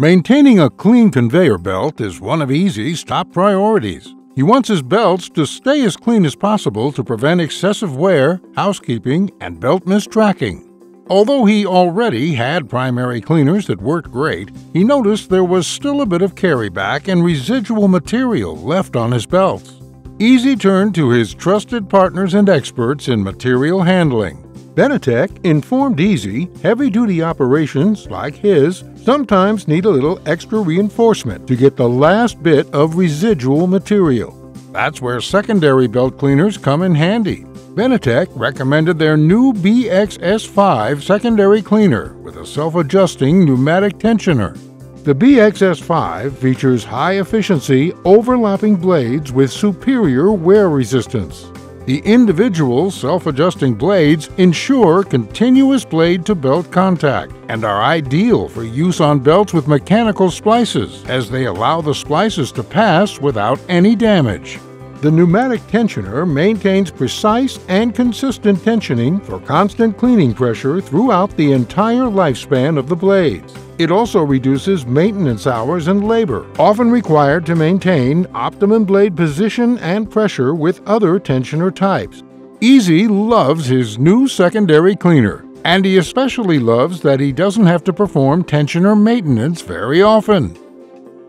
Maintaining a clean conveyor belt is one of EZ's top priorities. He wants his belts to stay as clean as possible to prevent excessive wear, housekeeping, and belt mistracking. Although he already had primary cleaners that worked great, he noticed there was still a bit of carryback and residual material left on his belts. Easy turned to his trusted partners and experts in material handling. Benetech informed EZ heavy duty operations like his sometimes need a little extra reinforcement to get the last bit of residual material. That's where secondary belt cleaners come in handy. Benetech recommended their new BXS5 secondary cleaner with a self adjusting pneumatic tensioner. The BXS5 features high efficiency overlapping blades with superior wear resistance. The individual self adjusting blades ensure continuous blade to belt contact and are ideal for use on belts with mechanical splices as they allow the splices to pass without any damage. The pneumatic tensioner maintains precise and consistent tensioning for constant cleaning pressure throughout the entire lifespan of the blades. It also reduces maintenance hours and labor, often required to maintain optimum blade position and pressure with other tensioner types. EZ loves his new secondary cleaner, and he especially loves that he doesn't have to perform tensioner maintenance very often.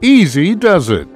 Easy does it.